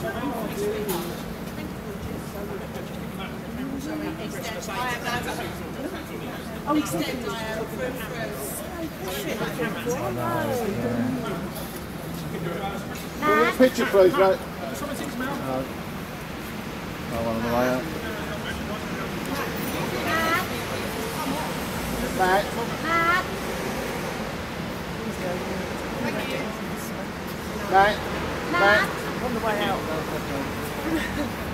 Oh, extend I through through. Picture please, mate. No one on the way out. Matt. Matt. Matt. On the way out.